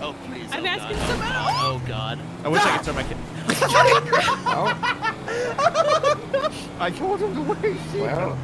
Oh, please. I'm oh, asking God. someone Oh, God. I wish I could turn my kid. Oh, I told him to wait. well,